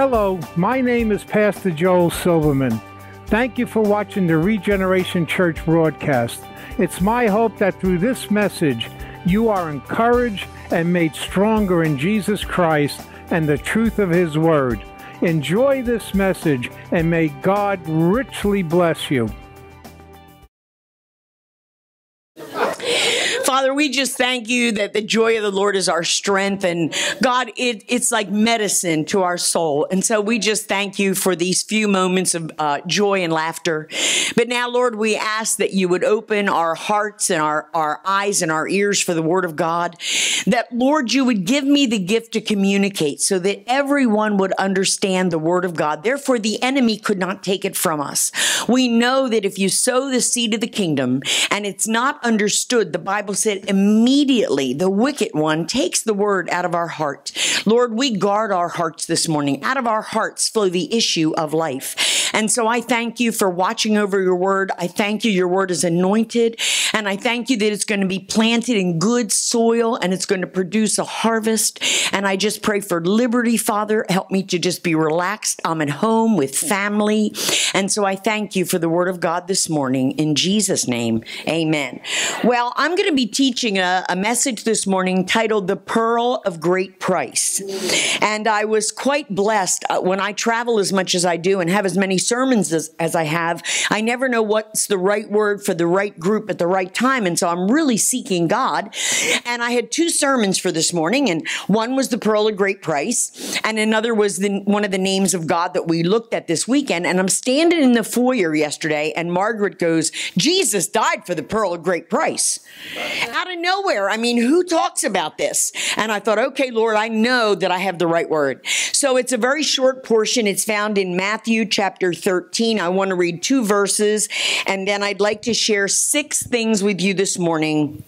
Hello, my name is Pastor Joel Silberman. Thank you for watching the Regeneration Church broadcast. It's my hope that through this message, you are encouraged and made stronger in Jesus Christ and the truth of His Word. Enjoy this message and may God richly bless you. Father, we just thank you that the joy of the Lord is our strength. And God, it, it's like medicine to our soul. And so we just thank you for these few moments of uh, joy and laughter. But now, Lord, we ask that you would open our hearts and our, our eyes and our ears for the word of God. That, Lord, you would give me the gift to communicate so that everyone would understand the word of God. Therefore, the enemy could not take it from us. We know that if you sow the seed of the kingdom and it's not understood, the Bible immediately the wicked one takes the word out of our heart. Lord, we guard our hearts this morning. Out of our hearts flow the issue of life. And so I thank you for watching over your word. I thank you. Your word is anointed. And I thank you that it's going to be planted in good soil and it's going to produce a harvest. And I just pray for liberty, Father. Help me to just be relaxed. I'm at home with family. And so I thank you for the word of God this morning. In Jesus' name, amen. Well, I'm going to be teaching a, a message this morning titled The Pearl of Great Price. And I was quite blessed uh, when I travel as much as I do and have as many sermons as, as I have. I never know what's the right word for the right group at the right time. And so I'm really seeking God. And I had two sermons for this morning, and one was The Pearl of Great Price, and another was the, one of the names of God that we looked at this weekend. And I'm standing in the foyer yesterday, and Margaret goes, Jesus died for the pearl of great price out of nowhere. I mean, who talks about this? And I thought, okay, Lord, I know that I have the right word. So it's a very short portion. It's found in Matthew chapter 13. I want to read two verses, and then I'd like to share six things with you this morning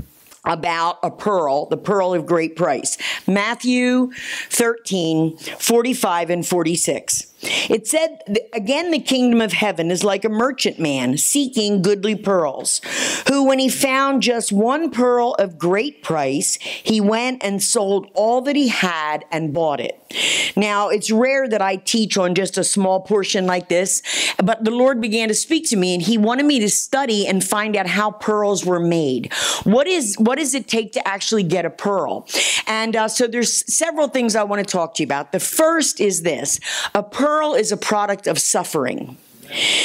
about a pearl, the pearl of great price. Matthew 13, 45 and 46. It said, again, the kingdom of heaven is like a merchant man seeking goodly pearls, who, when he found just one pearl of great price, he went and sold all that he had and bought it. Now, it's rare that I teach on just a small portion like this, but the Lord began to speak to me and he wanted me to study and find out how pearls were made. What is, what does it take to actually get a pearl? And uh, so there's several things I want to talk to you about. The first is this, a pearl is a product of suffering.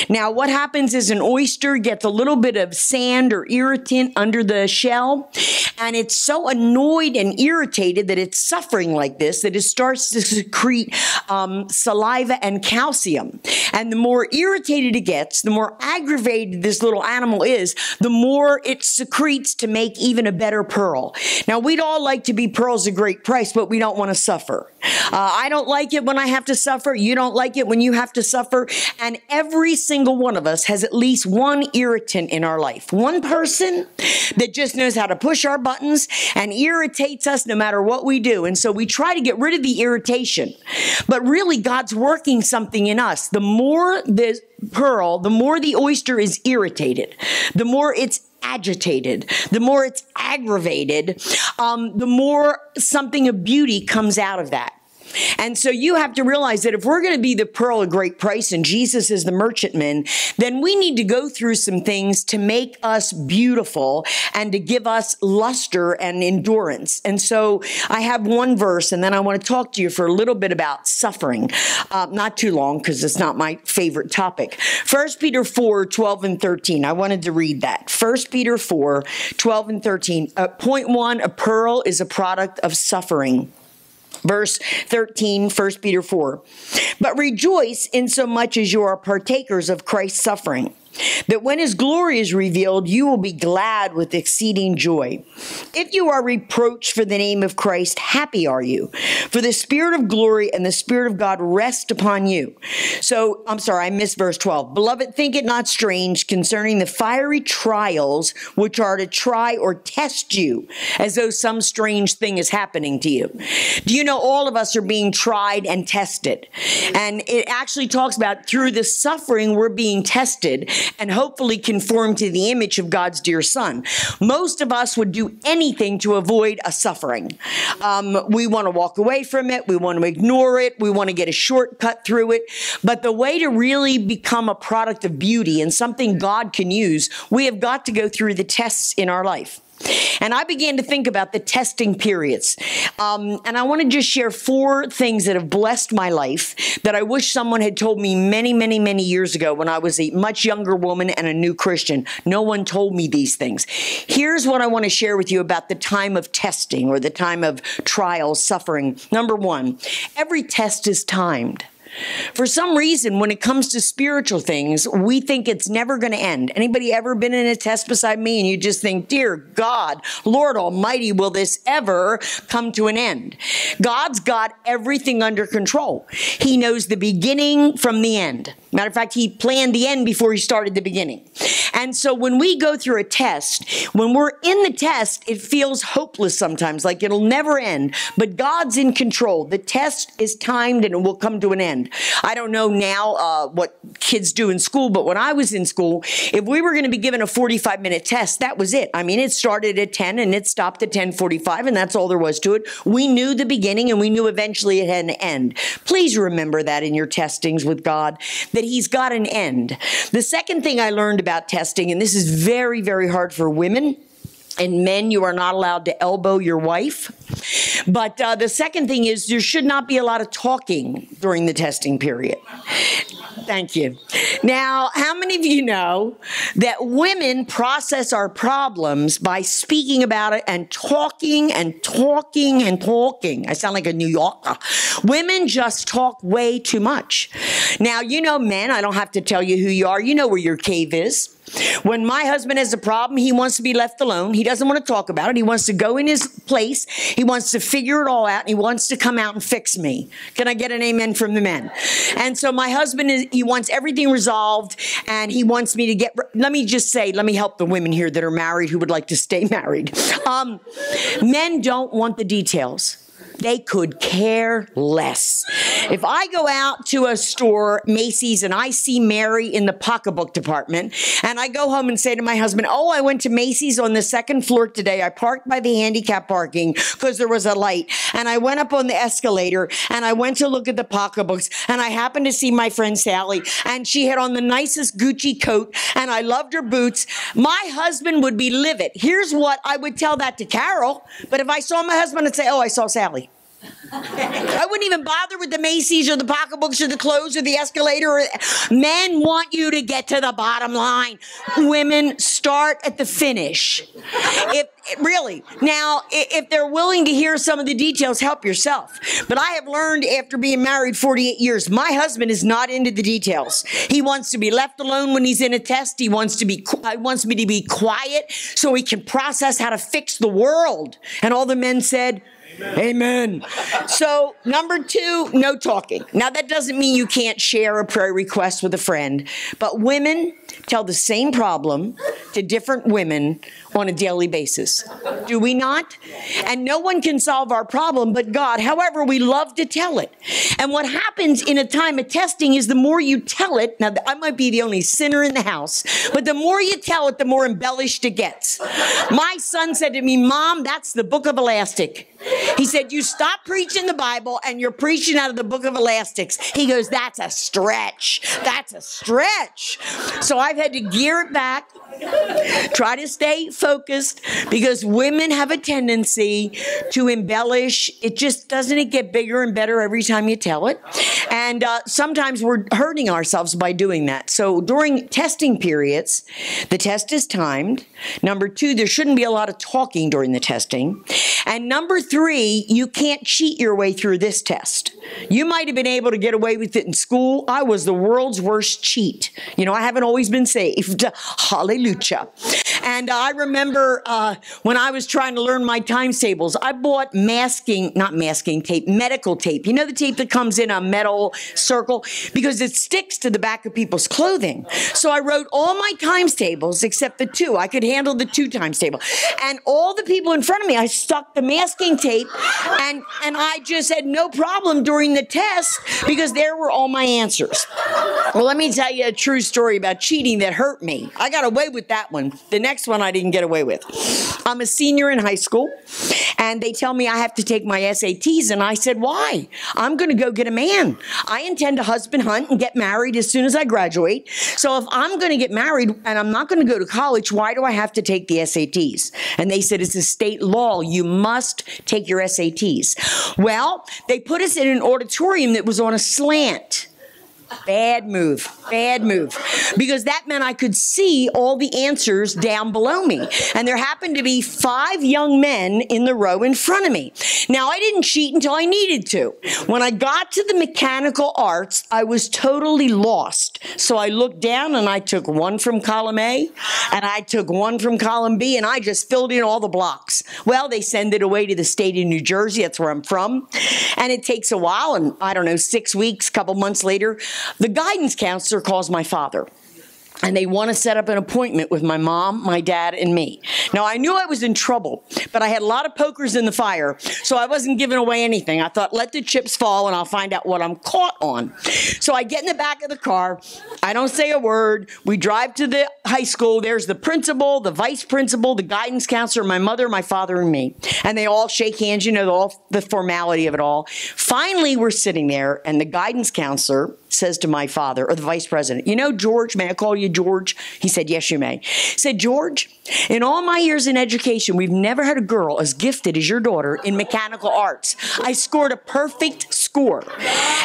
Now, what happens is an oyster gets a little bit of sand or irritant under the shell, and it's so annoyed and irritated that it's suffering like this that it starts to secrete um, saliva and calcium. And the more irritated it gets, the more aggravated this little animal is, the more it secretes to make even a better pearl. Now, we'd all like to be pearls of great price, but we don't want to suffer. Uh, I don't like it when I have to suffer. You don't like it when you have to suffer. And every single one of us has at least one irritant in our life. One person that just knows how to push our buttons and irritates us no matter what we do. And so we try to get rid of the irritation. But really, God's working something in us. The more the pearl, the more the oyster is irritated, the more it's agitated, the more it's aggravated, um, the more something of beauty comes out of that. And so you have to realize that if we're going to be the pearl of great price and Jesus is the merchantman, then we need to go through some things to make us beautiful and to give us luster and endurance. And so I have one verse and then I want to talk to you for a little bit about suffering. Uh, not too long because it's not my favorite topic. First Peter 4, 12 and 13. I wanted to read that. First Peter 4, 12 and 13. Uh, point one, a pearl is a product of suffering. Verse 13, 1 Peter 4. But rejoice in so much as you are partakers of Christ's suffering that when his glory is revealed, you will be glad with exceeding joy. If you are reproached for the name of Christ, happy are you, for the Spirit of glory and the Spirit of God rest upon you. So, I'm sorry, I missed verse 12. Beloved, think it not strange concerning the fiery trials which are to try or test you as though some strange thing is happening to you. Do you know all of us are being tried and tested? And it actually talks about through the suffering we're being tested and hopefully conform to the image of God's dear son. Most of us would do anything to avoid a suffering. Um, we want to walk away from it. We want to ignore it. We want to get a shortcut through it. But the way to really become a product of beauty and something God can use, we have got to go through the tests in our life. And I began to think about the testing periods. Um, and I want to just share four things that have blessed my life that I wish someone had told me many, many, many years ago when I was a much younger woman and a new Christian. No one told me these things. Here's what I want to share with you about the time of testing or the time of trial, suffering. Number one, every test is timed. For some reason, when it comes to spiritual things, we think it's never going to end. Anybody ever been in a test beside me and you just think, dear God, Lord Almighty, will this ever come to an end? God's got everything under control. He knows the beginning from the end. Matter of fact, he planned the end before he started the beginning. And so when we go through a test, when we're in the test, it feels hopeless sometimes, like it'll never end. But God's in control. The test is timed and it will come to an end. I don't know now uh, what kids do in school, but when I was in school, if we were going to be given a 45 minute test, that was it. I mean, it started at 10 and it stopped at 10:45, and that's all there was to it. We knew the beginning and we knew eventually it had an end. Please remember that in your testings with God, that He's got an end. The second thing I learned about testing, and this is very, very hard for women and men, you are not allowed to elbow your wife. But uh, the second thing is there should not be a lot of talking during the testing period. Thank you. Now, how many of you know that women process our problems by speaking about it and talking and talking and talking? I sound like a New Yorker. Women just talk way too much. Now, you know, men, I don't have to tell you who you are. You know where your cave is. When my husband has a problem, he wants to be left alone. He doesn't want to talk about it. He wants to go in his place. He wants to figure it all out. He wants to come out and fix me. Can I get an amen from the men? And so my husband is, he wants everything resolved and he wants me to get, let me just say, let me help the women here that are married who would like to stay married. Um, men don't want the details. They could care less. If I go out to a store, Macy's, and I see Mary in the pocketbook department, and I go home and say to my husband, Oh, I went to Macy's on the second floor today. I parked by the handicap parking because there was a light. And I went up on the escalator and I went to look at the pocketbooks, and I happened to see my friend Sally, and she had on the nicest Gucci coat, and I loved her boots. My husband would be livid. Here's what I would tell that to Carol, but if I saw my husband, I'd say, Oh, I saw Sally. I wouldn't even bother with the Macy's or the pocketbooks or the clothes or the escalator. Men want you to get to the bottom line. Women start at the finish. If really now, if they're willing to hear some of the details, help yourself. But I have learned after being married 48 years, my husband is not into the details. He wants to be left alone when he's in a test. He wants to be. He wants me to be quiet so he can process how to fix the world. And all the men said. Amen. So, number two, no talking. Now, that doesn't mean you can't share a prayer request with a friend, but women tell the same problem to different women on a daily basis. Do we not? And no one can solve our problem but God. However, we love to tell it. And what happens in a time of testing is the more you tell it, now I might be the only sinner in the house, but the more you tell it, the more embellished it gets. My son said to me, Mom, that's the book of elastic. He said, You stop preaching the Bible and you're preaching out of the book of elastics. He goes, That's a stretch. That's a stretch. So I've had to gear it back, try to stay focused because women have a tendency to embellish. It just doesn't it get bigger and better every time you tell it? And uh, sometimes we're hurting ourselves by doing that. So during testing periods, the test is timed. Number two, there shouldn't be a lot of talking during the testing. And number three, you can't cheat your way through this test. You might have been able to get away with it in school. I was the world's worst cheat. You know, I haven't always been saved. Hallelujah. And I remember uh, when I was trying to learn my times tables, I bought masking, not masking tape, medical tape. You know the tape that comes in a metal circle because it sticks to the back of people's clothing. So I wrote all my times tables except the two. I could handle the two times table. And all the people in front of me, I stuck the masking tape, and and I just had no problem during the test because there were all my answers. Well, let me tell you a true story about cheating that hurt me. I got away with that one. The next one I didn't get away with. I'm a senior in high school, and they tell me I have to take my SATs, and I said, "Why? I'm going to go get a man. I intend to husband hunt and get married as soon as I graduate. So if I'm going to get married and I'm not going to go to college, why do I have to take the SATs?" And they said, "It's a state law. You must take your SATs." Well, they put us in an auditorium that was on a slant. Bad move. Bad move. Because that meant I could see all the answers down below me. And there happened to be five young men in the row in front of me. Now, I didn't cheat until I needed to. When I got to the mechanical arts, I was totally lost. So I looked down and I took one from column A and I took one from column B and I just filled in all the blocks. Well, they send it away to the state of New Jersey. That's where I'm from. And it takes a while. And I don't know, six weeks, couple months later, the guidance counselor calls my father and they want to set up an appointment with my mom, my dad, and me. Now, I knew I was in trouble, but I had a lot of pokers in the fire, so I wasn't giving away anything. I thought, let the chips fall and I'll find out what I'm caught on. So I get in the back of the car. I don't say a word. We drive to the high school. There's the principal, the vice principal, the guidance counselor, my mother, my father, and me. And they all shake hands, you know, all the formality of it all. Finally, we're sitting there, and the guidance counselor says to my father, or the vice president, You know, George, may I call you George? He said, Yes, you may. Said, George, in all my years in education, we've never had a girl as gifted as your daughter in mechanical arts. I scored a perfect score.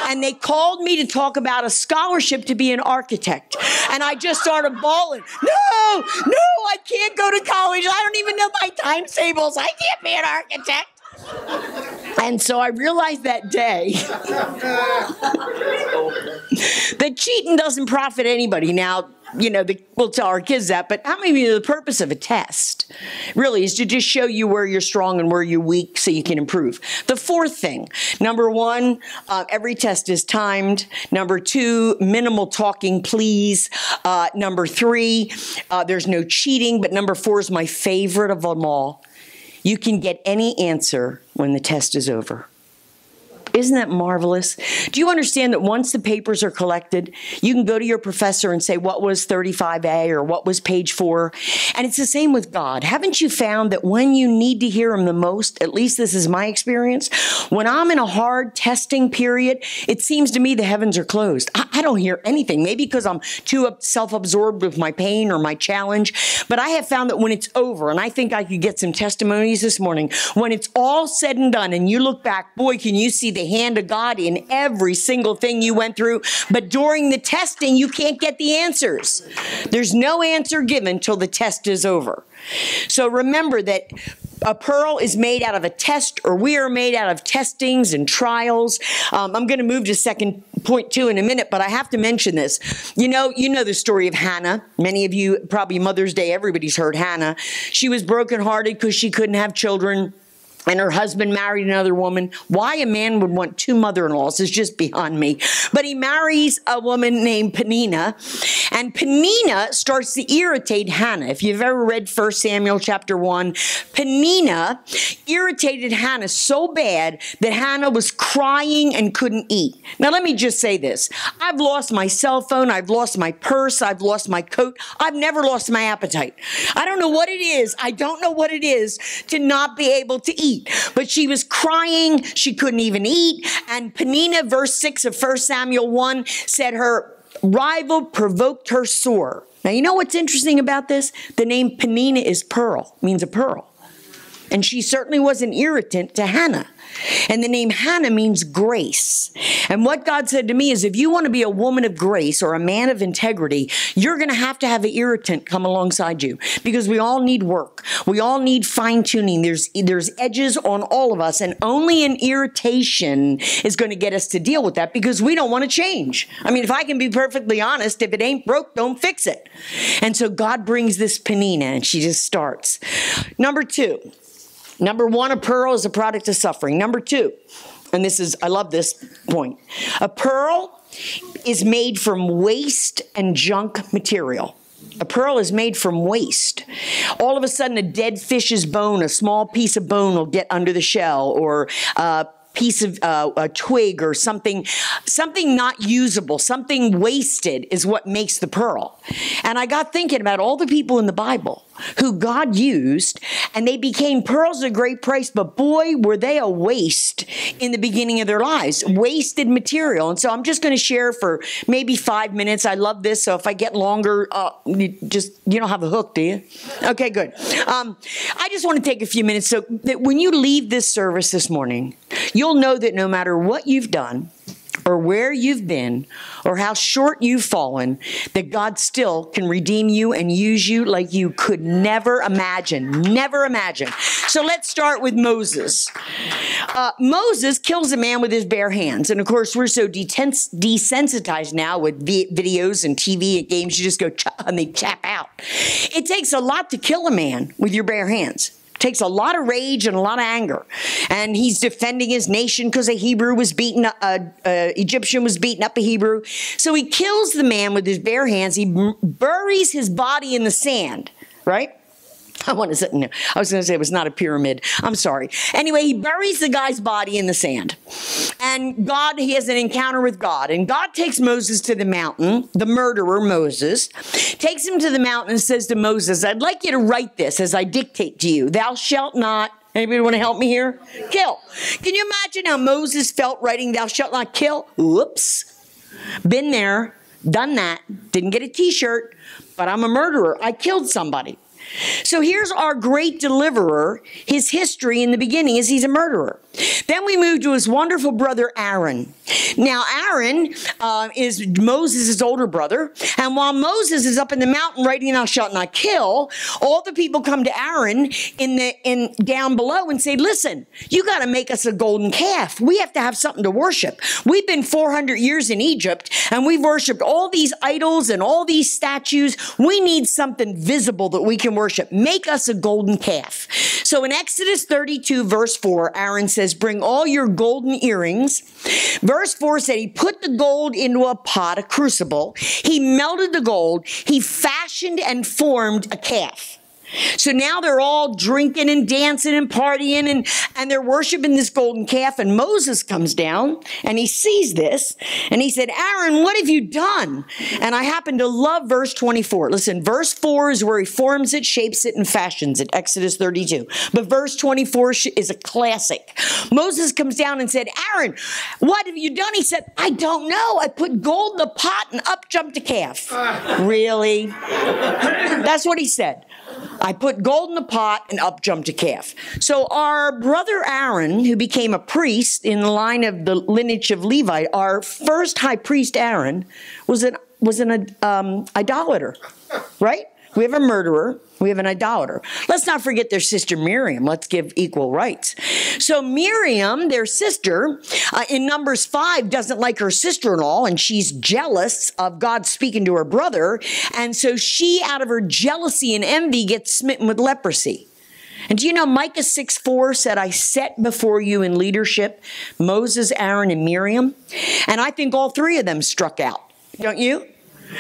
And they called me to talk about a scholarship to be an architect. And I just started bawling, No, no, I can't go to college. I don't even know my timetables. I can't be an architect. And so I realized that day that cheating doesn't profit anybody. Now, you know, the, we'll tell our kids that, but how many of you, know the purpose of a test really is to just show you where you're strong and where you're weak so you can improve. The fourth thing, number one, uh, every test is timed. Number two, minimal talking, please. Uh, number three, uh, there's no cheating. But number four is my favorite of them all. You can get any answer when the test is over. Isn't that marvelous? Do you understand that once the papers are collected, you can go to your professor and say, What was 35A or what was page four? And it's the same with God. Haven't you found that when you need to hear Him the most, at least this is my experience, when I'm in a hard testing period, it seems to me the heavens are closed. I, I don't hear anything, maybe because I'm too self absorbed with my pain or my challenge. But I have found that when it's over, and I think I could get some testimonies this morning, when it's all said and done, and you look back, boy, can you see the the hand of God in every single thing you went through. But during the testing, you can't get the answers. There's no answer given till the test is over. So remember that a pearl is made out of a test, or we are made out of testings and trials. Um, I'm going to move to second point two in a minute, but I have to mention this. You know, you know the story of Hannah. Many of you, probably Mother's Day, everybody's heard Hannah. She was brokenhearted because she couldn't have children and her husband married another woman. Why a man would want two mother in laws is just beyond me. But he marries a woman named Penina, and Penina starts to irritate Hannah. If you've ever read 1 Samuel chapter 1, Penina irritated Hannah so bad that Hannah was crying and couldn't eat. Now, let me just say this I've lost my cell phone, I've lost my purse, I've lost my coat, I've never lost my appetite. I don't know what it is, I don't know what it is to not be able to eat eat. But she was crying. She couldn't even eat. And Penina, verse 6 of 1 Samuel 1, said her rival provoked her sore. Now, you know what's interesting about this? The name Penina is pearl, means a pearl. And she certainly was an irritant to Hannah. And the name Hannah means grace. And what God said to me is if you want to be a woman of grace or a man of integrity, you're going to have to have an irritant come alongside you because we all need work. We all need fine tuning. There's, there's edges on all of us and only an irritation is going to get us to deal with that because we don't want to change. I mean, if I can be perfectly honest, if it ain't broke, don't fix it. And so God brings this Penina and she just starts. Number two, Number one, a pearl is a product of suffering. Number two, and this is, I love this point, a pearl is made from waste and junk material. A pearl is made from waste. All of a sudden, a dead fish's bone, a small piece of bone will get under the shell, or uh, piece of uh, a twig or something something not usable something wasted is what makes the pearl. And i got thinking about all the people in the bible who god used and they became pearls of great price but boy were they a waste in the beginning of their lives wasted material. And so i'm just going to share for maybe five minutes. I love this so if i get longer uh, you just you don't have a hook do you? Okay good. Um, i just want to take a few minutes. So that when you leave this service this morning you'll know that no matter what you've done, or where you've been or how short you've fallen, that God still can redeem you and use you like you could never imagine. Never imagine. So let's start with Moses. Uh, Moses kills a man with his bare hands. And of course, we're so desensitized now with videos and TV and games, you just go and they tap out. It takes a lot to kill a man with your bare hands takes a lot of rage and a lot of anger. And he's defending his nation because a Hebrew was beaten, a, uh, a, uh, Egyptian was beaten up a Hebrew. So he kills the man with his bare hands. He buries his body in the sand, right? I want to say, no, I was going to say it was not a pyramid. I'm sorry. Anyway, he buries the guy's body in the sand. And God, he has an encounter with God. And God takes Moses to the mountain, the murderer, Moses, takes him to the mountain and says to Moses, I'd like you to write this as I dictate to you. Thou shalt not Anybody want to help me here? Kill. Can you imagine how Moses felt writing, Thou shalt not kill? Whoops. Been there, done that, didn't get a t shirt, but I'm a murderer. I killed somebody. So here's our great deliverer. His history in the beginning is he's a murderer. Then we move to his wonderful brother Aaron. Now, Aaron uh, is Moses' older brother. And while Moses is up in the mountain writing, Thou shalt not kill, all the people come to Aaron in the in down below and say, Listen, you got to make us a golden calf. We have to have something to worship. We've been 400 years in Egypt and we've worshiped all these idols and all these statues. We need something visible that we can worship. Make us a golden calf. So in Exodus 32, verse 4, Aaron says, says, Bring all your golden earrings. Verse 4 said, He put the gold into a pot, a crucible. He melted the gold. He fashioned and formed a calf. So now they're all drinking and dancing and partying and, and they're worshiping this golden calf. And Moses comes down and he sees this and he said, Aaron, what have you done? And I happen to love verse 24. Listen, verse 4 is where he forms it, shapes it, and fashions it, Exodus 32. But verse 24 is a classic. Moses comes down and said, Aaron, what have you done? He said, I don't know. I put gold in the pot and up jumped a calf. Ah. really? That's what he said. I put gold in the pot and up jumped a calf. So our brother Aaron, who became a priest in the line of the lineage of Levi, our first high priest Aaron, was an was an um, idolater, right? We have a murderer. We have an idolater. Let's not forget their sister Miriam. Let's give equal rights. So Miriam, their sister, uh, in Numbers 5, doesn't like her sister-in-law, and she's jealous of God speaking to her brother. And so she, out of her jealousy and envy, gets smitten with leprosy. And do you know Micah 6 4 said, I set before you in leadership Moses, Aaron, and Miriam? And I think all three of them struck out. Don't you?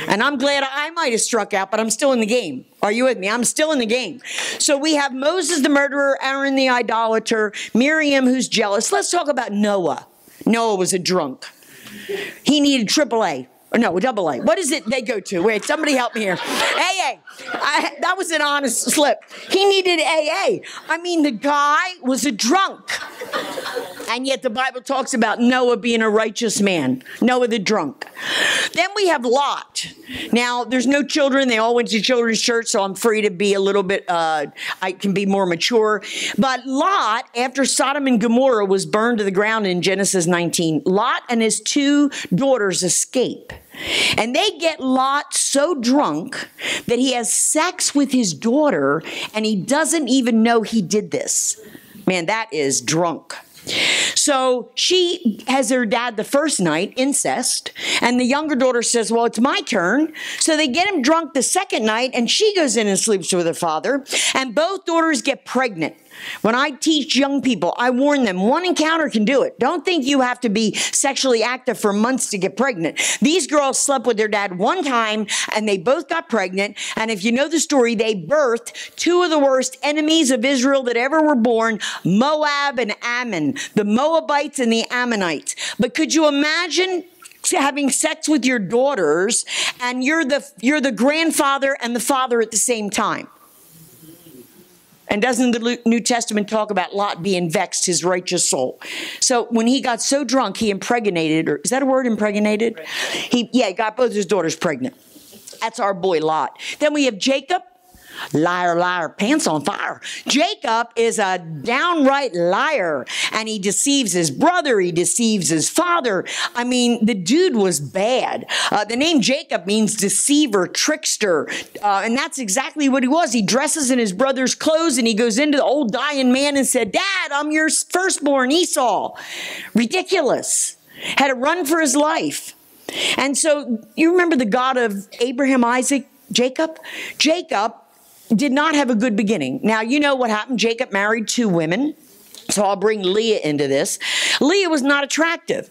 And I'm glad I might have struck out, but I'm still in the game. Are you with me? I'm still in the game. So we have Moses the murderer, Aaron the idolater, Miriam who's jealous. Let's talk about Noah. Noah was a drunk. He needed AAA. Or no, double A. What is it they go to? Wait, somebody help me here. AA. I, that was an honest slip. He needed AA. I mean, the guy was a drunk. And yet the Bible talks about Noah being a righteous man, Noah the drunk. Then we have Lot. Now, there's no children. They all went to children's church, so I'm free to be a little bit, uh, I can be more mature. But Lot, after Sodom and Gomorrah was burned to the ground in Genesis 19, Lot and his two daughters escape. And they get Lot so drunk that he has sex with his daughter and he doesn't even know he did this. Man, that is drunk. So she has her dad the first night, incest, and the younger daughter says, Well, it's my turn. So they get him drunk the second night, and she goes in and sleeps with her father, and both daughters get pregnant. When I teach young people, I warn them one encounter can do it. Don't think you have to be sexually active for months to get pregnant. These girls slept with their dad one time and they both got pregnant. And if you know the story, they birthed two of the worst enemies of Israel that ever were born Moab and Ammon, the Moabites and the Ammonites. But could you imagine having sex with your daughters and you're the you're the grandfather and the father at the same time and doesn't the New Testament talk about Lot being vexed, his righteous soul? So when he got so drunk, he impregnated, or is that a word, impregnated? He, yeah, he got both his daughters pregnant. That's our boy Lot. Then we have Jacob. Liar, liar, pants on fire. Jacob is a downright liar and he deceives his brother. He deceives his father. I mean, the dude was bad. Uh, the name Jacob means deceiver, trickster. Uh, and that's exactly what he was. He dresses in his brother's clothes and he goes into the old dying man and said, Dad, I'm your firstborn Esau. Ridiculous. Had to run for his life. And so you remember the God of Abraham, Isaac, Jacob? Jacob did not have a good beginning. Now, you know what happened. Jacob married two women. So I'll bring Leah into this. Leah was not attractive.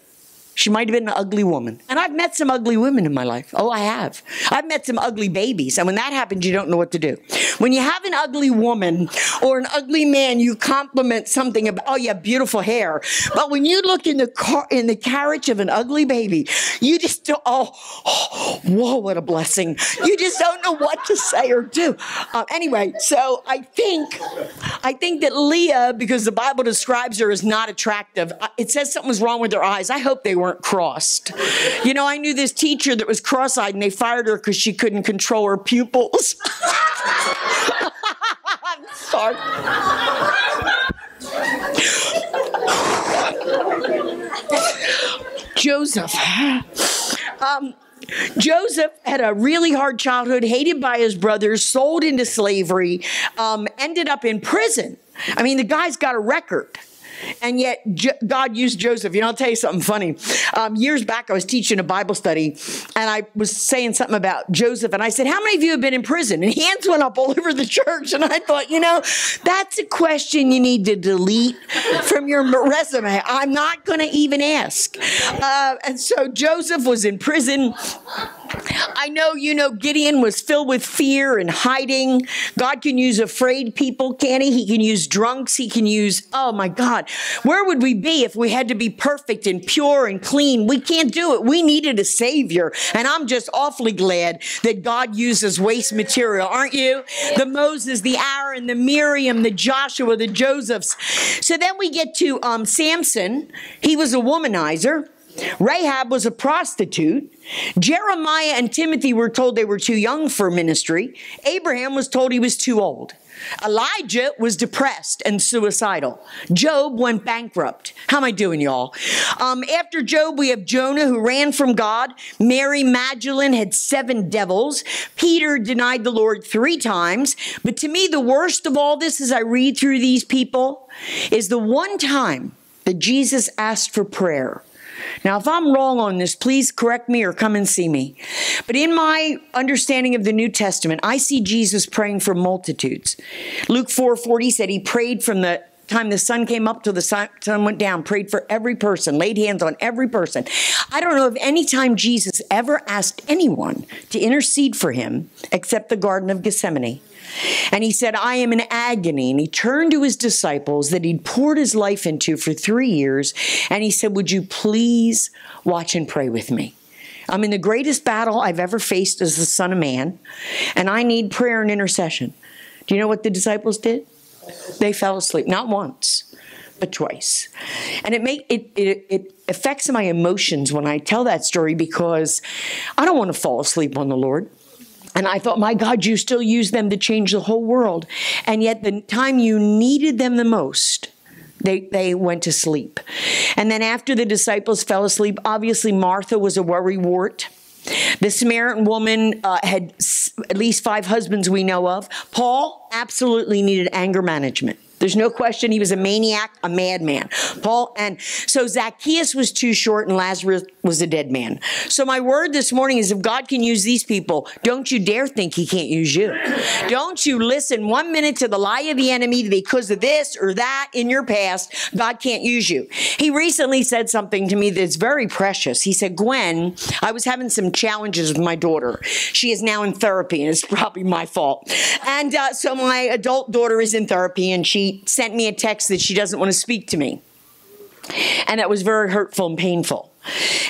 She might have been an ugly woman. And I've met some ugly women in my life. Oh, I have. I've met some ugly babies. And when that happens, you don't know what to do. When you have an ugly woman or an ugly man, you compliment something about, oh, yeah, beautiful hair. But when you look in the car, in the carriage of an ugly baby, you just don't, oh, oh whoa, what a blessing. You just don't know what to say or do. Uh, anyway, so I think, I think that Leah, because the Bible describes her as not attractive, uh, it says something was wrong with her eyes. I hope they weren't crossed. You know, I knew this teacher that was cross eyed and they fired her because she couldn't control her pupils. I'm sorry. Joseph. Um, Joseph had a really hard childhood, hated by his brothers, sold into slavery, um, ended up in prison. I mean, the guy's got a record. And yet, God used Joseph. You know, I'll tell you something funny. Um, years back, I was teaching a Bible study, and I was saying something about Joseph, and I said, How many of you have been in prison? And hands went up all over the church. And I thought, you know, that's a question you need to delete from your resume. I'm not going to even ask. Uh, and so Joseph was in prison. I know, you know, Gideon was filled with fear and hiding. God can use afraid people, can he? He can use drunks. He can use, oh my God, where would we be if we had to be perfect and pure and clean? We can't do it. We needed a savior. And I'm just awfully glad that God uses waste material, aren't you? The Moses, the Aaron, the Miriam, the Joshua, the Josephs. So then we get to um, Samson. He was a womanizer. Rahab was a prostitute. Jeremiah and Timothy were told they were too young for ministry. Abraham was told he was too old. Elijah was depressed and suicidal. Job went bankrupt. How am I doing, y'all? Um, after Job, we have Jonah who ran from God. Mary Magdalene had seven devils. Peter denied the Lord three times. But to me, the worst of all this as I read through these people is the one time that Jesus asked for prayer. Now, if I'm wrong on this, please correct me or come and see me. But in my understanding of the New Testament, I see Jesus praying for multitudes. Luke 4 40 said he prayed from the time the sun came up till the sun went down, prayed for every person, laid hands on every person. I don't know of any time Jesus ever asked anyone to intercede for him except the Garden of Gethsemane. And he said, I am in agony. And he turned to his disciples that he'd poured his life into for three years. And he said, Would you please watch and pray with me? I'm in the greatest battle I've ever faced as the Son of Man, and I need prayer and intercession. Do you know what the disciples did? They fell asleep, not once, but twice. And it make it, it it affects my emotions when I tell that story because I don't want to fall asleep on the Lord. And I thought, my God, you still use them to change the whole world. And yet, the time you needed them the most, they, they went to sleep. And then, after the disciples fell asleep, obviously, Martha was a worrywart. The Samaritan woman uh, had at least five husbands we know of. Paul absolutely needed anger management. There's no question he was a maniac, a madman. Paul, and so Zacchaeus was too short and Lazarus was a dead man. So my word this morning is if God can use these people, don't you dare think he can't use you. Don't you listen one minute to the lie of the enemy because of this or that in your past, God can't use you. He recently said something to me that's very precious. He said, Gwen, I was having some challenges with my daughter. She is now in therapy and it's probably my fault. And uh, so my adult daughter is in therapy and sent me a text that she doesn't want to speak to me. And that was very hurtful and painful.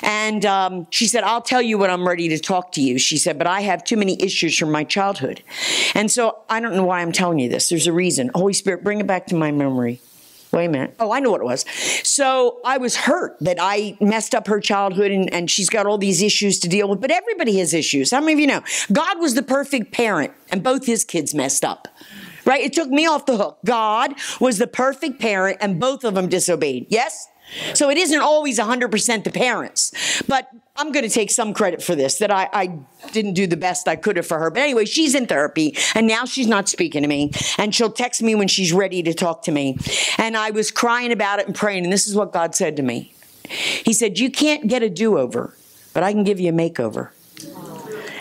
And um, she said, I'll tell you when I'm ready to talk to you. She said, but I have too many issues from my childhood. And so I don't know why I'm telling you this. There's a reason. Holy Spirit, bring it back to my memory. Wait a minute. Oh, I know what it was. So I was hurt that I messed up her childhood and, and she's got all these issues to deal with. But everybody has issues. How many of you know? God was the perfect parent and both his kids messed up right? It took me off the hook. God was the perfect parent and both of them disobeyed. Yes? So it isn't always 100% the parents, but I'm going to take some credit for this that I, I, didn't do the best I could have for her. But anyway, she's in therapy and now she's not speaking to me and she'll text me when she's ready to talk to me. And I was crying about it and praying. And this is what God said to me He said, You can't get a do over, but I can give you a makeover.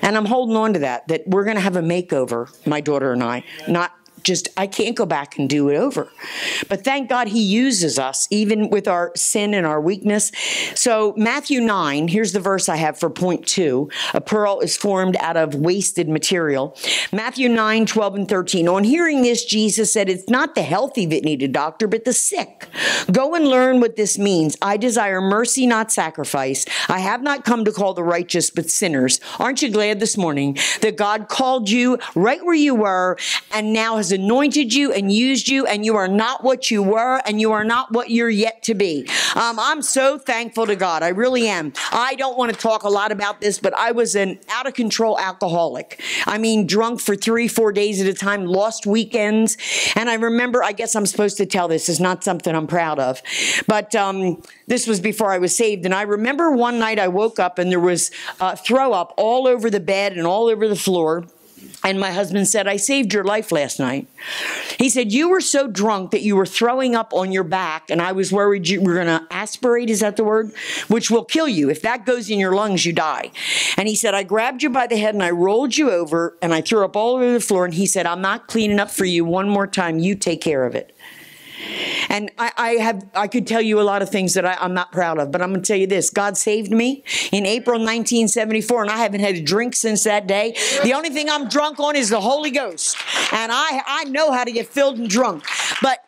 And I'm holding on to that, that we're going to have a makeover, my daughter and I, not just I can't go back and do it over. But thank God he uses us even with our sin and our weakness. So Matthew 9, here's the verse I have for point 2. A pearl is formed out of wasted material. Matthew 9, 12 and 13. On hearing this Jesus said it's not the healthy that need a doctor but the sick. Go and learn what this means. I desire mercy not sacrifice. I have not come to call the righteous but sinners. Aren't you glad this morning that God called you right where you were and now has anointed you and used you, and you are not what you were, and you are not what you're yet to be. Um, I'm so thankful to God. I really am. I don't want to talk a lot about this, but I was an out of control alcoholic. I mean, drunk for three, four days at a time, lost weekends. And I remember, I guess I'm supposed to tell this, is not something I'm proud of. But um, this was before I was saved. And I remember one night I woke up and there was uh, throw up all over the bed and all over the floor. And my husband said, I saved your life last night. He said, You were so drunk that you were throwing up on your back, and I was worried you were going to aspirate. Is that the word? Which will kill you. If that goes in your lungs, you die. And he said, I grabbed you by the head and I rolled you over and I threw up all over the floor. And he said, I'm not cleaning up for you one more time. You take care of it. And I, I, have I could tell you a lot of things that I, am not proud of, but I'm going to tell you this: God saved me in April 1974, and I haven't had a drink since that day. The only thing I'm drunk on is the Holy Ghost, and I I know how to get filled and drunk. But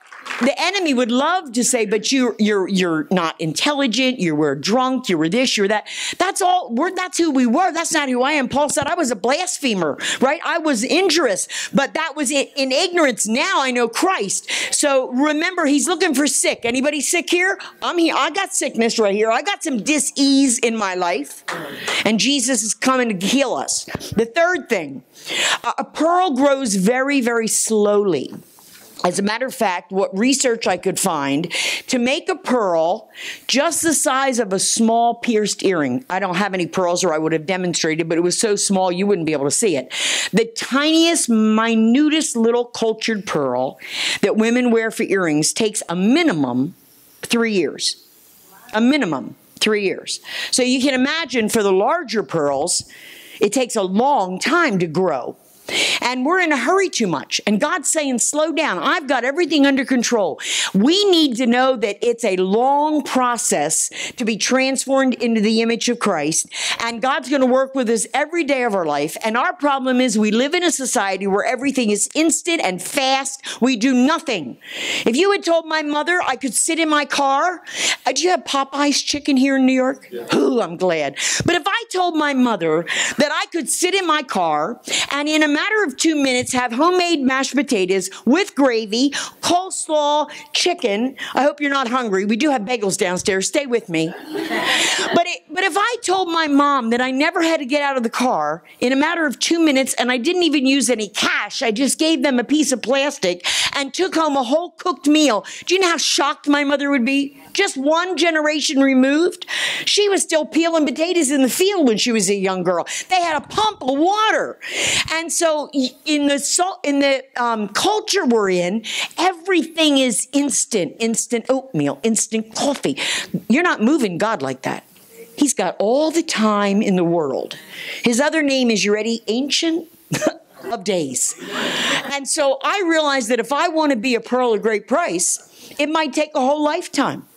the enemy would love to say, but you, you're, you're not intelligent. You were drunk. You were this, you were that. That's all. We're, that's who we were. That's not who I am. Paul said I was a blasphemer, right? I was injurious, but that was in, in ignorance. Now I know Christ. So remember, he's looking for sick. Anybody sick here? I'm here. I got sickness right here. I got some dis-ease in my life and Jesus is coming to heal us. The third thing, a pearl grows very, very slowly. As a matter of fact, what research I could find to make a pearl just the size of a small pierced earring. I don't have any pearls or I would have demonstrated, but it was so small you wouldn't be able to see it. The tiniest, minutest little cultured pearl that women wear for earrings takes a minimum three years. A minimum three years. So you can imagine for the larger pearls, it takes a long time to grow. And we're in a hurry too much. And God's saying, slow down. I've got everything under control. We need to know that it's a long process to be transformed into the image of Christ. And God's going to work with us every day of our life. And our problem is we live in a society where everything is instant and fast. We do nothing. If you had told my mother I could sit in my car, uh, do you have Popeye's chicken here in New York? Yeah. Ooh, I'm glad. But if I told my mother that I could sit in my car and in a matter of two minutes, have homemade mashed potatoes with gravy, coleslaw, chicken. I hope you're not hungry. We do have bagels downstairs. Stay with me. But it, but if I told my mom that I never had to get out of the car in a matter of two minutes and I didn't even use any cash, I just gave them a piece of plastic and took home a whole cooked meal, do you know how shocked my mother would be? Just one generation removed. She was still peeling potatoes in the field when she was a young girl. They had a pump of water. And so in the, in the um, culture we're in, everything is instant, instant oatmeal, instant coffee. You're not moving God like that. He's got all the time in the world. His other name is, you ready? Ancient of Days. And so I realized that if I want to be a pearl of great price, it might take a whole lifetime.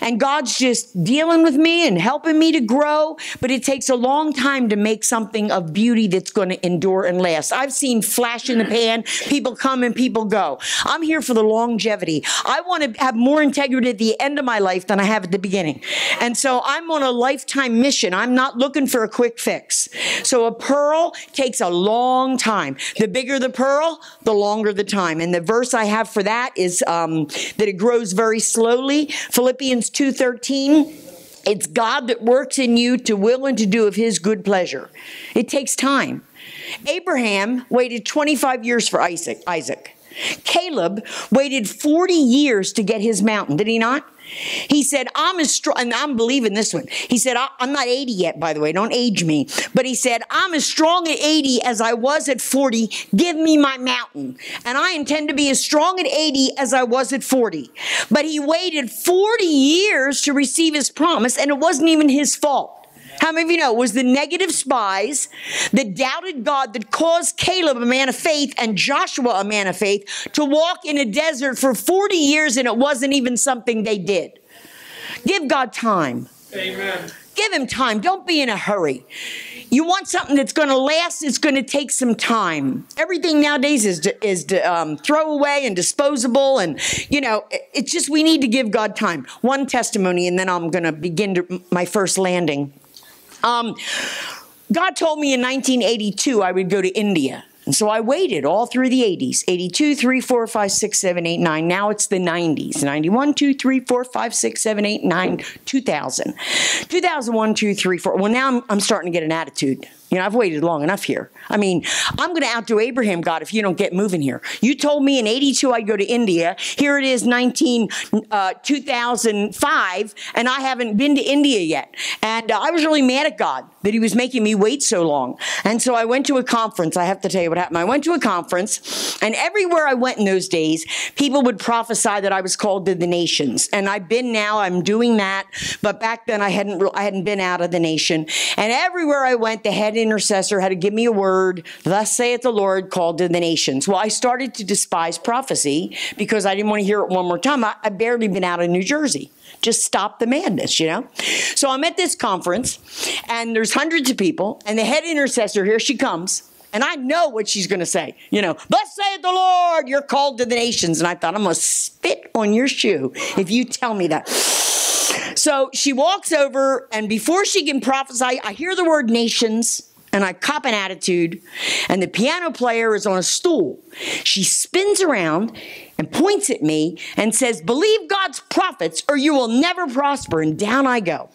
And God's just dealing with me and helping me to grow, but it takes a long time to make something of beauty that's going to endure and last. I've seen flash in the pan, people come and people go. I'm here for the longevity. I want to have more integrity at the end of my life than I have at the beginning. And so I'm on a lifetime mission. I'm not looking for a quick fix. So a pearl takes a long time. The bigger the pearl, the longer the time. And the verse I have for that is um, that it grows very slowly. Philippians 2:13 it's God that works in you to will and to do of his good pleasure. It takes time. Abraham waited 25 years for Isaac. Isaac. Caleb waited 40 years to get his mountain, did he not? He said, I'm as strong, and I'm believing this one. He said, I'm not 80 yet, by the way, don't age me. But he said, I'm as strong at 80 as I was at 40. Give me my mountain. And I intend to be as strong at 80 as I was at 40. But he waited 40 years to receive his promise, and it wasn't even his fault. How many of you know it was the negative spies that doubted God that caused Caleb, a man of faith, and Joshua, a man of faith, to walk in a desert for 40 years and it wasn't even something they did? Give God time. Amen. Give him time. Don't be in a hurry. You want something that's going to last. It's going to take some time. Everything nowadays is is um, throwaway and disposable, and you know it's just we need to give God time. One testimony, and then I'm going to begin to, my first landing. Um, God told me in 1982 I would go to India. And so I waited all through the 80s 82, 3, 4, 5, 6, 7, 8, 9. Now it's the 90s 91, 2, 3, 4, 5, 6, 7, 8, 9, 2000. 2001, 2, 3, 4. Well, now I'm, I'm starting to get an attitude. You know, I've waited long enough here. I mean, I'm going to outdo Abraham, God, if you don't get moving here. You told me in 82 I'd go to India. Here it is, 19, uh, 2005, and I haven't been to India yet. And uh, I was really mad at God that he was making me wait so long. And so I went to a conference. I have to tell you what happened. I went to a conference, and everywhere I went in those days, people would prophesy that I was called to the nations. And I've been now, I'm doing that. But back then I hadn't, I hadn't been out of the nation. And everywhere I went, the head intercessor had to give me a word, thus saith the Lord, called to the nations. Well, I started to despise prophecy because I didn't want to hear it one more time. I, I barely been out of New Jersey. Just stop the madness, you know? So I'm at this conference and there's hundreds of people and the head intercessor, here she comes. And I know what she's going to say. You know, thus saith the Lord, you're called to the nations. And I thought, I'm going to spit on your shoe if you tell me that. So she walks over, and before she can prophesy, I hear the word nations and I cop an attitude, and the piano player is on a stool. She spins around and points at me and says, Believe God's prophets, or you will never prosper. And down I go.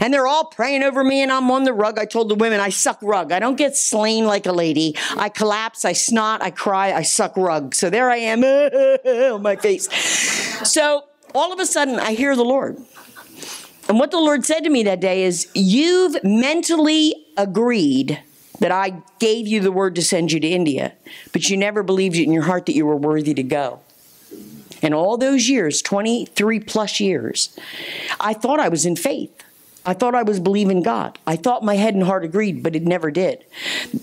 And they're all praying over me, and I'm on the rug. I told the women, I suck rug. I don't get slain like a lady. I collapse, I snot, I cry, I suck rug. So there I am on my face. So all of a sudden, I hear the Lord. And what the Lord said to me that day is, You've mentally agreed that I gave you the word to send you to India, but you never believed it in your heart that you were worthy to go. And all those years, 23 plus years, I thought I was in faith. I thought I was believing God. I thought my head and heart agreed, but it never did.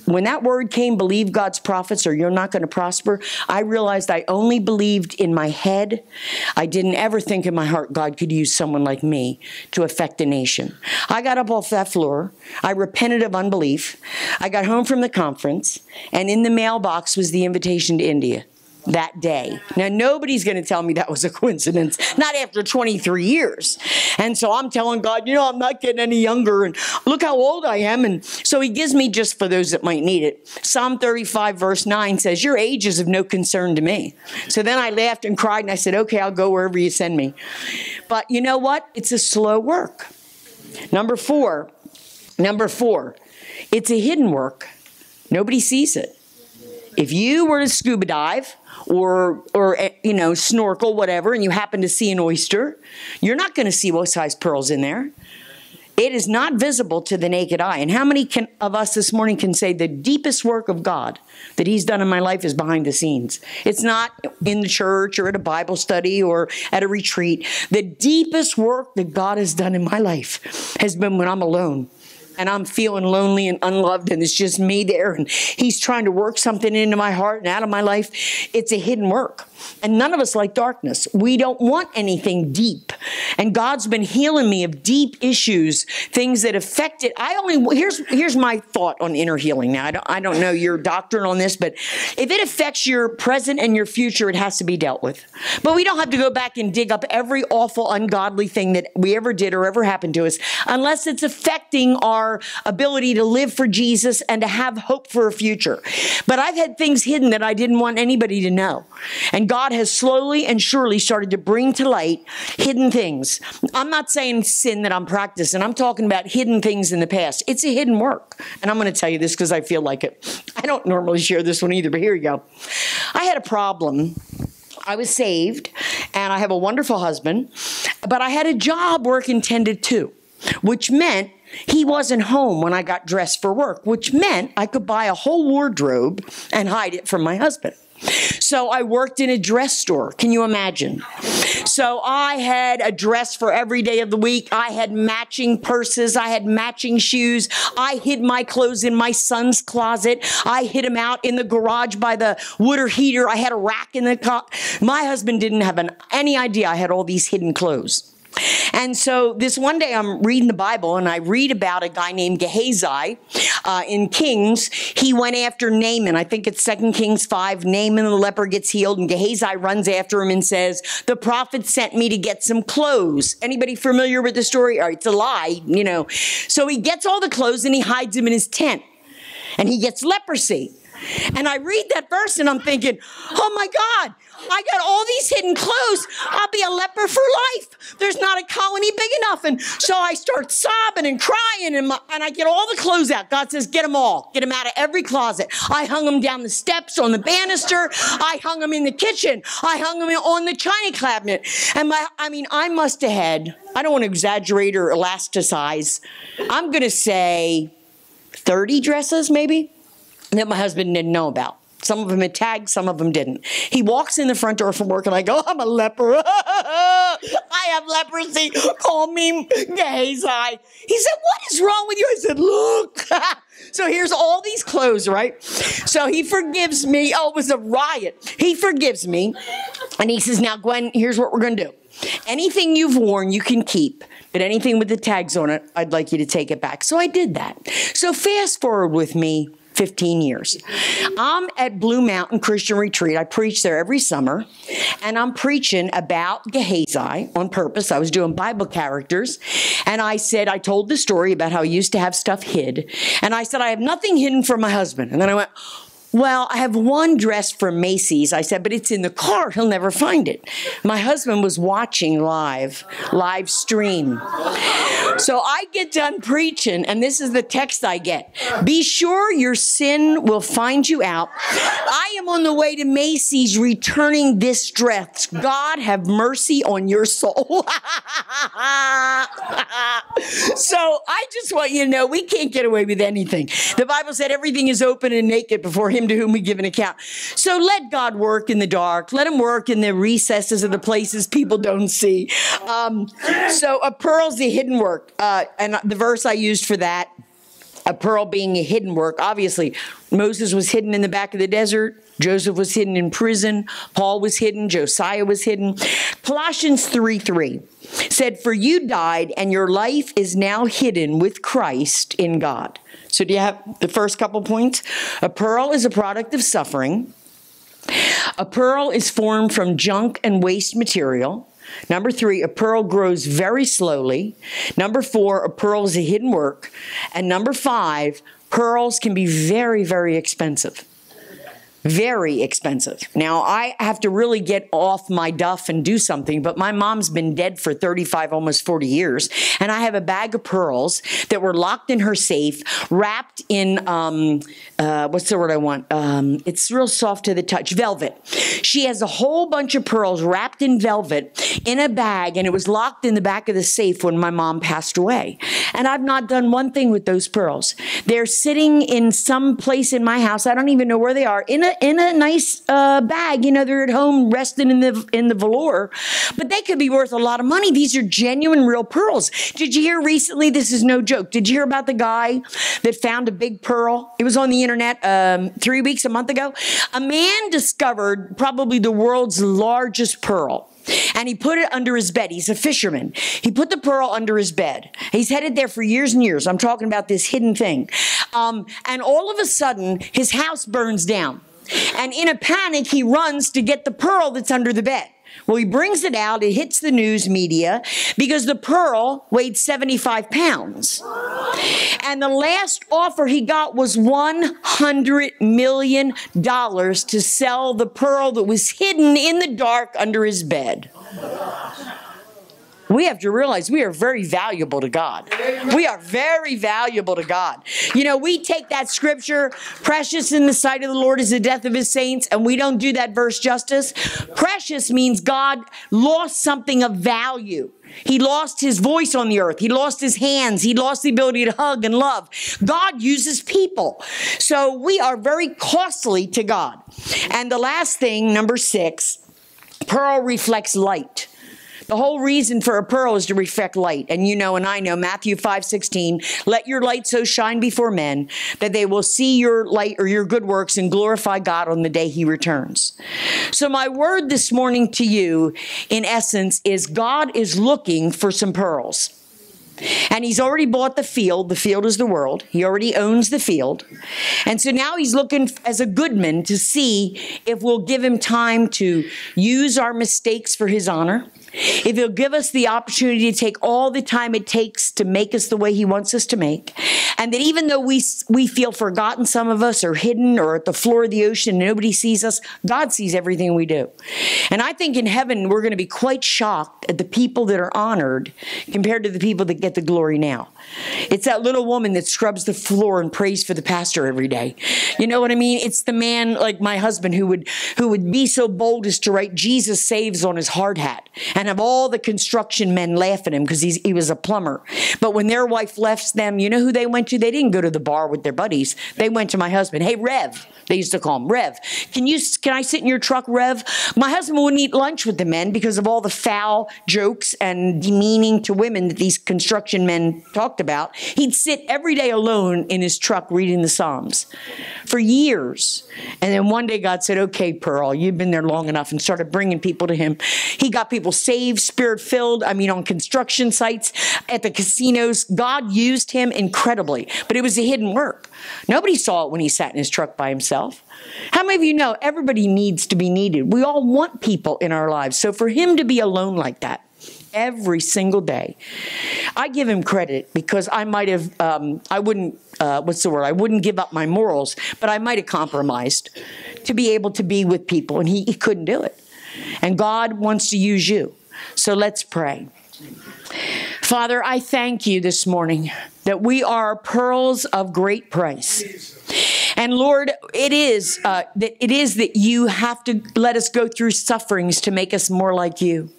When that word came, believe God's prophets or you're not going to prosper, I realized I only believed in my head. I didn't ever think in my heart God could use someone like me to affect a nation. I got up off that floor. I repented of unbelief. I got home from the conference, and in the mailbox was the invitation to India that day. Now, nobody's going to tell me that was a coincidence, not after 23 years. And so I'm telling God, you know, I'm not getting any younger, and look how old I am. And so He gives me just for those that might need it. Psalm 35, verse 9 says, Your age is of no concern to me. So then I laughed and cried, and I said, Okay, I'll go wherever you send me. But you know what? It's a slow work. Number four, number four, it's a hidden work. Nobody sees it. If you were to scuba dive or or eh, you know snorkel whatever and you happen to see an oyster, you're not going to see what size pearls in there. It is not visible to the naked eye. And how many can, of us this morning can say the deepest work of God that He's done in my life is behind the scenes? It's not in the church or at a Bible study or at a retreat. The deepest work that God has done in my life has been when I'm alone and I'm feeling lonely and unloved and it's just me there and he's trying to work something into my heart and out of my life. It's a hidden work. And none of us like darkness. We don't want anything deep. And God's been healing me of deep issues, things that affect it. I only here's here's my thought on inner healing. Now I don't I don't know your doctrine on this, but if it affects your present and your future, it has to be dealt with. But we don't have to go back and dig up every awful, ungodly thing that we ever did or ever happened to us, unless it's affecting our ability to live for Jesus and to have hope for a future. But I've had things hidden that I didn't want anybody to know. And God has slowly and surely started to bring to light hidden things. I'm not saying sin that I'm practicing. I'm talking about hidden things in the past. It's a hidden work. And I'm going to tell you this because I feel like it. I don't normally share this one either, but here you go. I had a problem. I was saved and I have a wonderful husband, but I had a job work intended to which meant he wasn't home when I got dressed for work, which meant I could buy a whole wardrobe and hide it from my husband. So I worked in a dress store. Can you imagine? So I had a dress for every day of the week. I had matching purses. I had matching shoes. I hid my clothes in my son's closet. I hid them out in the garage by the water heater. I had a rack in the car. My husband didn't have an, any idea I had all these hidden clothes. And so this one day I'm reading the Bible and I read about a guy named Gehazi uh, in Kings. He went after Naaman. I think it's Second Kings 5. Naaman the leper gets healed and Gehazi runs after him and says, the prophet sent me to get some clothes. Anybody familiar with the story? Or it's a lie, you know. So he gets all the clothes and he hides them in his tent and he gets leprosy. And I read that verse and I'm thinking, oh my God, I got all these hidden clothes. I'll be a leper for life. There's not a colony big enough. And so I start sobbing and crying and, my, and I get all the clothes out. God says, get them all. Get them out of every closet. I hung them down the steps on the banister. I hung them in the kitchen. I hung them on the china cabinet. And my, I mean, I must have had, I don't want to exaggerate or elasticize. I'm going to say 30 dresses maybe that my husband didn't know about. Some of them had tagged, some of them didn't. He walks in the front door from work and I go, I'm a leper. I have leprosy. Call me Gehazi. He said, What is wrong with you? I said, Look. so here's all these clothes, right? So he forgives me. Oh, it was a riot. He forgives me. And he says, Now, Gwen, here's what we're going to do. Anything you've worn, you can keep. But anything with the tags on it, I'd like you to take it back. So I did that. So fast forward with me 15 years. I'm at Blue Mountain Christian Retreat. I preach there every summer, and I'm preaching about Gehazi on purpose. I was doing Bible characters, and I said, I told the story about how I used to have stuff hid, and I said, I have nothing hidden from my husband. And then I went, well, I have one dress from Macy's. I said, but it's in the car. He'll never find it. My husband was watching live, live stream. So I get done preaching, and this is the text I get Be sure your sin will find you out. I am on the way to Macy's returning this dress. God have mercy on your soul. so I just want you to know we can't get away with anything. The Bible said everything is open and naked before Him him to whom we give an account. So let God work in the dark. Let him work in the recesses of the places people don't see. Um, so a pearl's a hidden work. Uh, and the verse I used for that, a pearl being a hidden work. Obviously, Moses was hidden in the back of the desert. Joseph was hidden in prison. Paul was hidden. Josiah was hidden. Colossians 3 3 said, For you died, and your life is now hidden with Christ in God. So, do you have the first couple points? A pearl is a product of suffering. A pearl is formed from junk and waste material. Number three, a pearl grows very slowly. Number four, a pearl is a hidden work. And number five, pearls can be very, very expensive. Very expensive. Now, I have to really get off my duff and do something, but my mom's been dead for 35, almost 40 years. And I have a bag of pearls that were locked in her safe, wrapped in, um, uh, what's the word I want? Um, it's real soft to the touch, velvet. She has a whole bunch of pearls wrapped in velvet in a bag, and it was locked in the back of the safe when my mom passed away. And I've not done one thing with those pearls. They're sitting in some place in my house. I don't even know where they are, in a in a nice uh, bag. You know, they're at home resting in the in the velour, but they could be worth a lot of money. These are genuine, real pearls. Did you hear recently? This is no joke. Did you hear about the guy that found a big pearl? It was on the internet um, three weeks, a month ago. A man discovered probably the world's largest pearl and he put it under his bed. He's a fisherman. He put the pearl under his bed. He's headed there for years and years. I'm talking about this hidden thing. Um, and all of a sudden, his house burns down. And in a panic, he runs to get the pearl that's under the bed. Well, he brings it out, it hits the news media because the pearl weighed 75 pounds. And the last offer he got was $100 million to sell the pearl that was hidden in the dark under his bed we have to realize we are very valuable to God. We are very valuable to God. You know, we take that scripture, precious in the sight of the Lord is the death of his saints, and we don't do that verse justice. Precious means God lost something of value. He lost his voice on the earth. He lost his hands. He lost the ability to hug and love. God uses people. So we are very costly to God. And the last thing, number six, pearl reflects light. The whole reason for a pearl is to reflect light. And you know, and I know, Matthew 5 16, let your light so shine before men that they will see your light or your good works and glorify God on the day he returns. So, my word this morning to you, in essence, is God is looking for some pearls. And he's already bought the field. The field is the world. He already owns the field. And so now he's looking as a goodman to see if we'll give him time to use our mistakes for his honor if he'll give us the opportunity to take all the time it takes to make us the way he wants us to make, and that even though we, we feel forgotten, some of us are hidden or at the floor of the ocean, and nobody sees us, God sees everything we do. And I think in heaven, we're going to be quite shocked at the people that are honored compared to the people that get the glory now. It's that little woman that scrubs the floor and prays for the pastor every day. You know what I mean? It's the man like my husband who would who would be so bold as to write Jesus saves on his hard hat and have all the construction men laugh at him because he was a plumber. But when their wife left them, you know who they went to? They didn't go to the bar with their buddies. They went to my husband. Hey, Rev. They used to call him Rev. Can you can I sit in your truck, Rev? My husband wouldn't eat lunch with the men because of all the foul jokes and demeaning to women that these construction men talked about. He'd sit every day alone in his truck reading the Psalms for years. And then one day God said, "Okay, Pearl, you've been there long enough," and started bringing people to him. He got people saved, spirit filled. I mean, on construction sites, at the casinos. God used him incredibly, but it was a hidden work. Nobody saw it when he sat in his truck by himself. How many of you know everybody needs to be needed? We all want people in our lives. So for him to be alone like that, every single day. I give him credit because I might have, um, I wouldn't, uh, what's the word? I wouldn't give up my morals, but I might have compromised to be able to be with people, and he, he couldn't do it. And God wants to use you. So let's pray. Father, I thank you this morning that we are pearls of great price. And Lord, it is uh, that it is that you have to let us go through sufferings to make us more like you.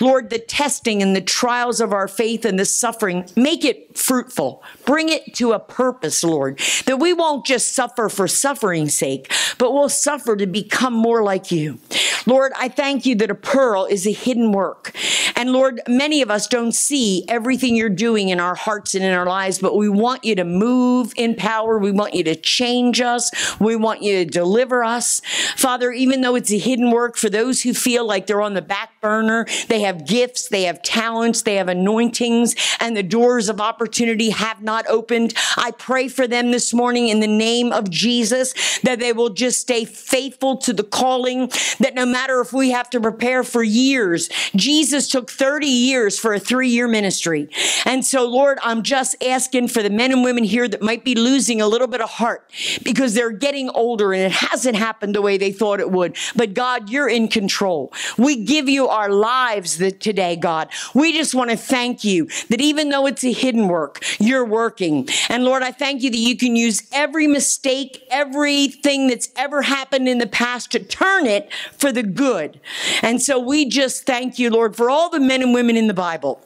Lord, the testing and the trials of our faith and the suffering, make it fruitful. Bring it to a purpose, Lord, that we won't just suffer for suffering's sake, but we'll suffer to become more like you. Lord, I thank you that a pearl is a hidden work. And Lord, many of us don't see everything you're doing in our hearts and in our lives, but we want you to move in power. We want you to change us. We want you to deliver us. Father, even though it's a hidden work for those who feel like they're on the back burner, they have gifts, they have talents, they have anointings, and the doors of opportunity have not opened. I pray for them this morning in the name of Jesus that they will just stay faithful to the calling that no matter if we have to prepare for years, Jesus took 30 years for a three year ministry. And so, Lord, I'm just asking for the men and women here that might be losing a little bit of heart because they're getting older and it hasn't happened the way they thought it would. But God, you're in control. We give you our lives today, God. We just want to thank you that even though it's a hidden work, you're working. And Lord, I thank you that you can use every mistake, everything that's ever happened in the past to turn it for the good. And so we just thank you, Lord, for all the men and women in the Bible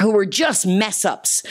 who were just mess ups.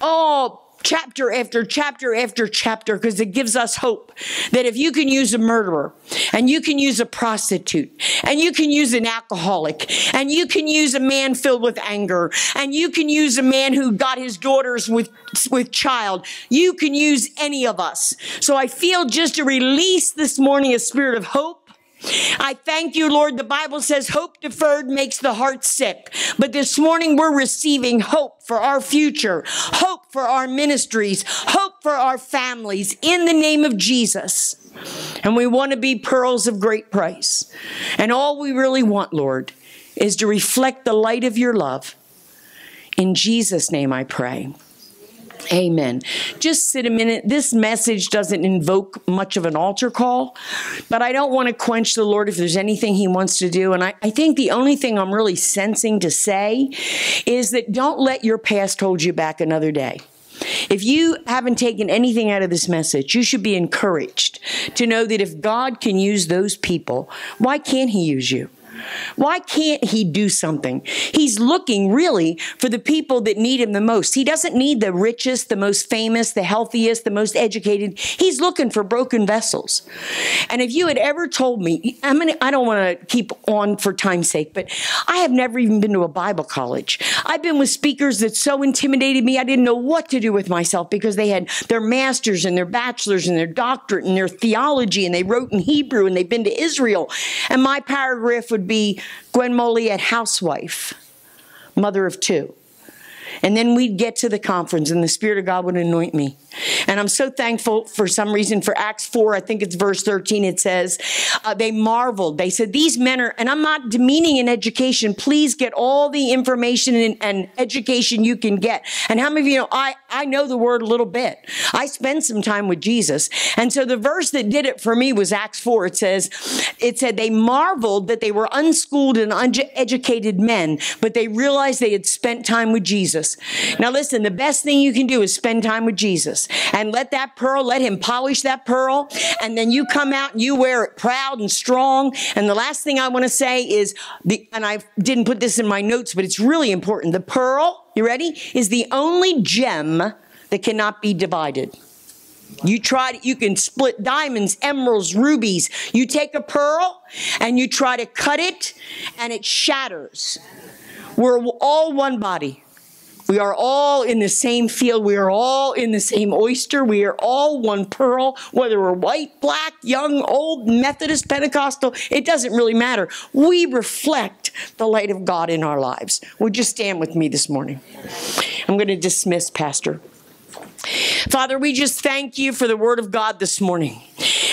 Oh, chapter after chapter after chapter because it gives us hope that if you can use a murderer and you can use a prostitute and you can use an alcoholic and you can use a man filled with anger and you can use a man who got his daughters with with child you can use any of us. So i feel just a release this morning a spirit of hope I thank you, Lord. The Bible says hope deferred makes the heart sick. But this morning we're receiving hope for our future, hope for our ministries, hope for our families in the name of Jesus. And we want to be pearls of great price. And all we really want, Lord, is to reflect the light of your love. In Jesus' name I pray. Amen. Just sit a minute. This message doesn't invoke much of an altar call, but I don't want to quench the Lord if there's anything He wants to do. And I, I think the only thing I'm really sensing to say is that don't let your past hold you back another day. If you haven't taken anything out of this message, you should be encouraged to know that if God can use those people, why can't He use you? Why can't he do something? He's looking really for the people that need him the most. He doesn't need the richest, the most famous, the healthiest, the most educated. He's looking for broken vessels. And if you had ever told me, I mean, I don't want to keep on for time's sake, but I have never even been to a Bible college. I've been with speakers that so intimidated me, I didn't know what to do with myself because they had their masters and their bachelors and their doctorate and their theology and they wrote in Hebrew and they've been to Israel. And my paragraph would be Gwen Mouliert housewife, mother of two. And then we'd get to the conference and the Spirit of God would anoint me. And I'm so thankful for some reason for Acts 4, I think it's verse 13, it says, uh, they marveled. They said, These men are, and I'm not demeaning an education. Please get all the information and, and, education you can get. And how many of you know, I, I know the word a little bit. I spend some time with Jesus. And so the verse that did it for me was Acts 4. It says, It said, they marveled that they were unschooled and uneducated men, but they realized they had spent time with Jesus. Now listen, the best thing you can do is spend time with Jesus and let that pearl, let him polish that pearl. And then you come out and you wear it proud and strong. And the last thing I want to say is the, and I didn't put this in my notes, but it's really important. The pearl, you ready, is the only gem that cannot be divided. You try to, you can split diamonds, emeralds, rubies. You take a pearl and you try to cut it and it shatters. We're all one body. We are all in the same field. We are all in the same oyster. We are all one pearl, whether we're white, black, young, old, Methodist, Pentecostal, it doesn't really matter. We reflect the light of God in our lives. Would you stand with me this morning? I'm going to dismiss Pastor. Father, we just thank you for the word of God this morning.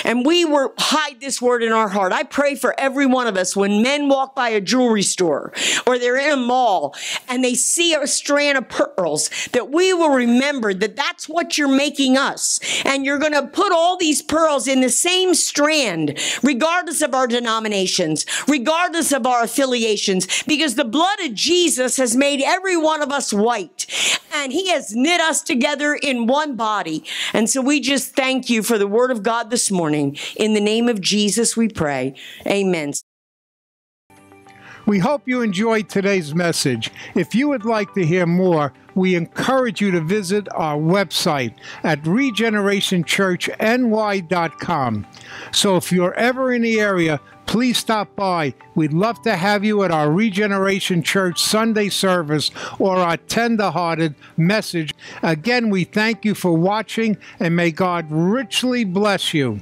And we were hide this word in our heart. I pray for every one of us when men walk by a jewelry store or they're in a mall and they see a strand of pearls that we will remember that that's what you're making us. And you're going to put all these pearls in the same strand, regardless of our denominations, regardless of our affiliations, because the blood of Jesus has made every one of us white and he has knit us together in one body. And so we just thank you for the word of God this morning. In the name of Jesus, we pray. Amen. We hope you enjoyed today's message. If you would like to hear more, we encourage you to visit our website at regenerationchurchny.com. So if you're ever in the area, please stop by. We'd love to have you at our Regeneration Church Sunday service or our tender-hearted message. Again, we thank you for watching and may God richly bless you.